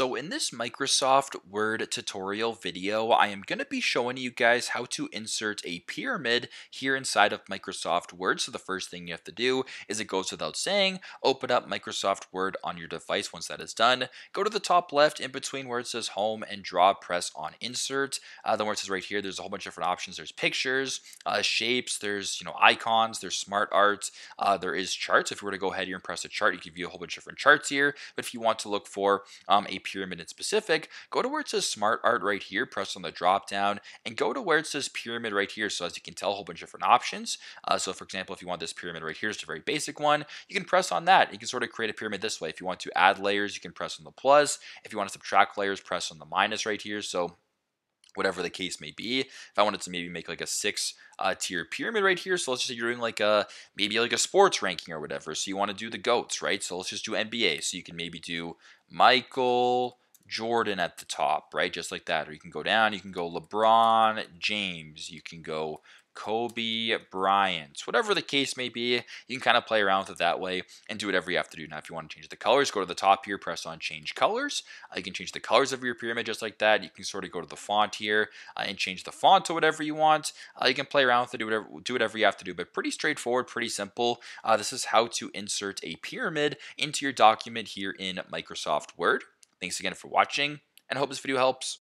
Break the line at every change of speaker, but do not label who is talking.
So in this Microsoft Word tutorial video, I am going to be showing you guys how to insert a pyramid here inside of Microsoft Word. So the first thing you have to do is it goes without saying, open up Microsoft Word on your device. Once that is done, go to the top left in between where it says home and draw, press on insert. Uh, then where it says right here, there's a whole bunch of different options. There's pictures, uh, shapes, there's you know icons, there's SmartArt, uh, there is charts. If you were to go ahead here and press a chart, you give you a whole bunch of different charts here. But if you want to look for um, a pyramid in specific, go to where it says SmartArt right here, press on the drop down, and go to where it says pyramid right here. So as you can tell, a whole bunch of different options. Uh, so for example, if you want this pyramid right here, it's a very basic one, you can press on that. You can sort of create a pyramid this way. If you want to add layers, you can press on the plus. If you want to subtract layers, press on the minus right here. So whatever the case may be. If I wanted to maybe make like a six uh, tier pyramid right here, so let's just say you're doing like a maybe like a sports ranking or whatever. So you want to do the goats, right? So let's just do NBA. So you can maybe do Michael, Jordan at the top, right? Just like that. Or you can go down, you can go LeBron James, you can go Kobe Bryant, whatever the case may be, you can kind of play around with it that way and do whatever you have to do. Now, if you want to change the colors, go to the top here, press on change colors. Uh, you can change the colors of your pyramid just like that. You can sort of go to the font here uh, and change the font to whatever you want. Uh, you can play around with it, do whatever, do whatever you have to do, but pretty straightforward, pretty simple. Uh, this is how to insert a pyramid into your document here in Microsoft Word. Thanks again for watching, and I hope this video helps.